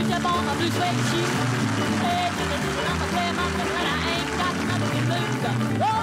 on my blue suede shoes. I'm a player, my a and I ain't got nothing to lose. Oh,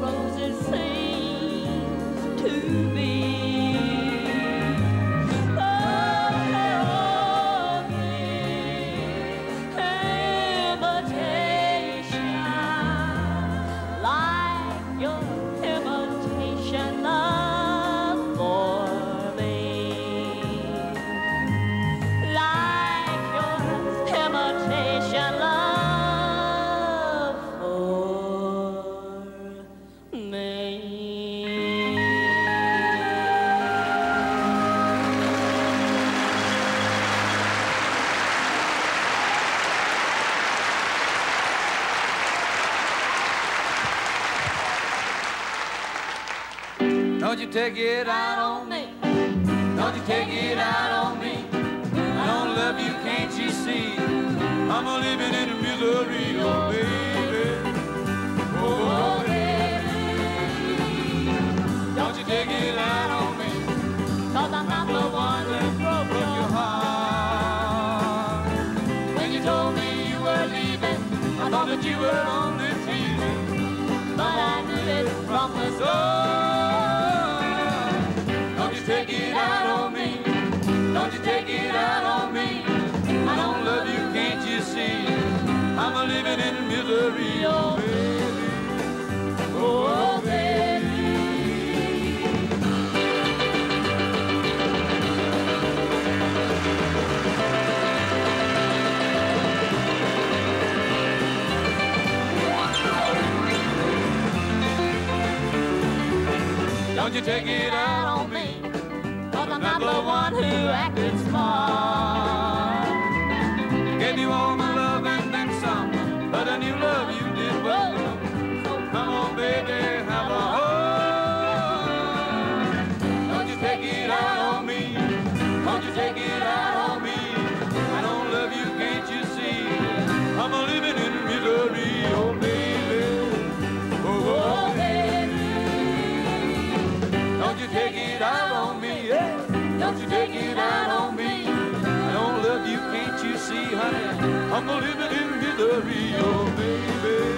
roses seem to be. Don't you take it out on me. Don't you take it out on me. I don't love you, can't you see? I'm a living in misery, oh baby. Oh, baby. Don't you take it out on me. i I'm not the one that broke your heart. When you told me you were leaving, I thought that you were only teasing. But I knew it from the start. take it out. I'm a living in the Rio, baby.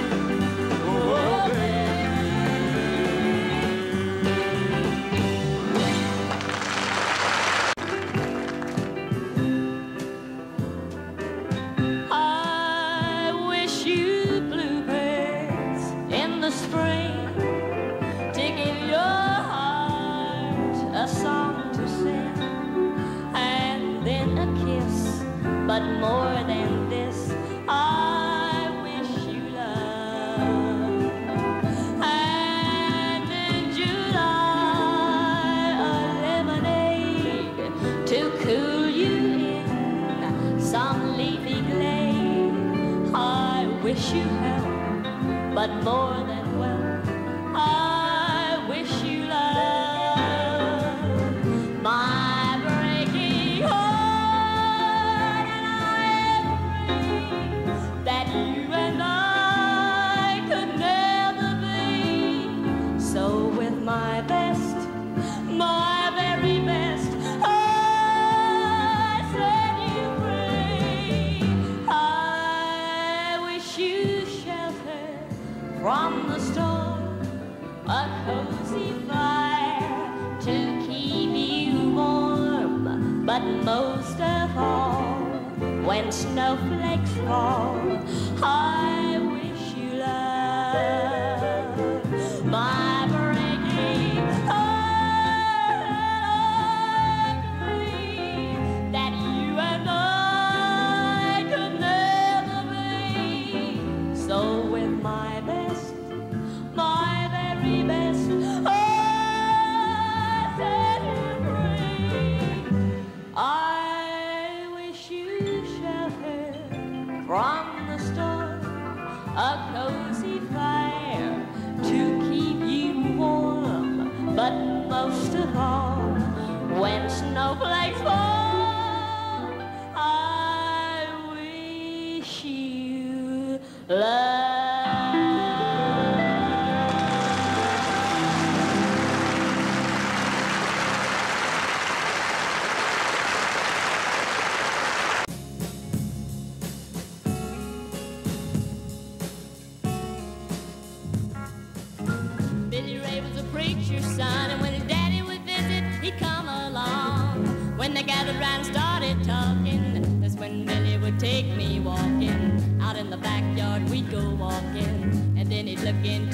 But most of all, when snowflakes fall, I wish you love.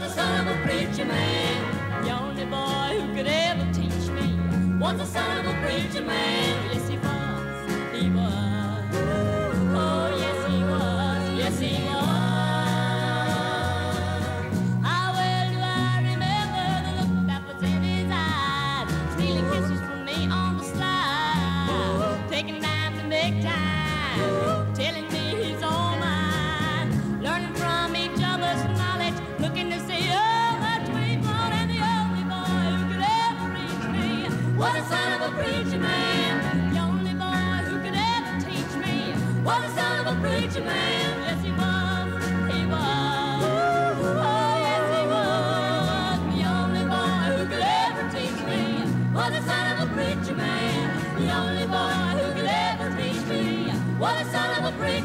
was the son of a preacher man. The only boy who could ever teach me was the son of a preacher man.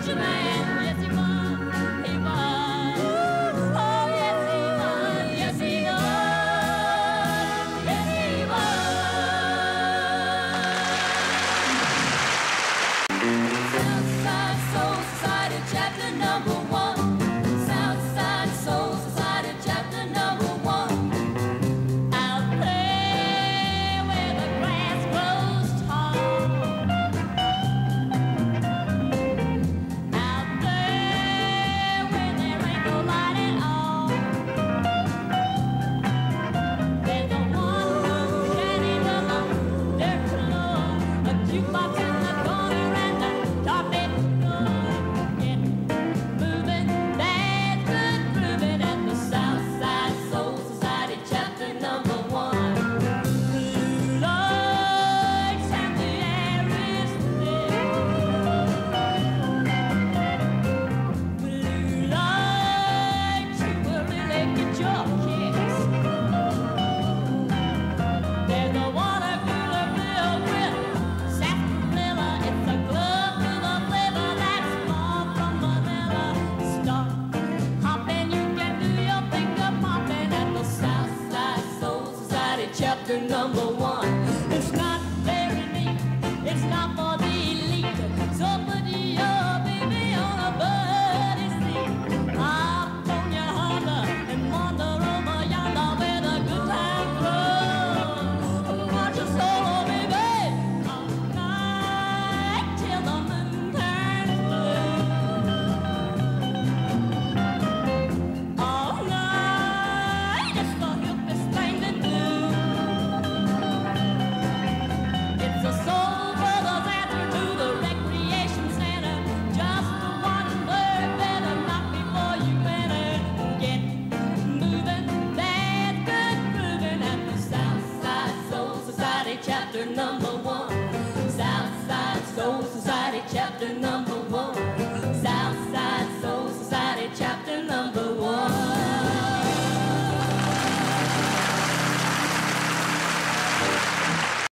Such.